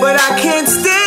but I can't stay.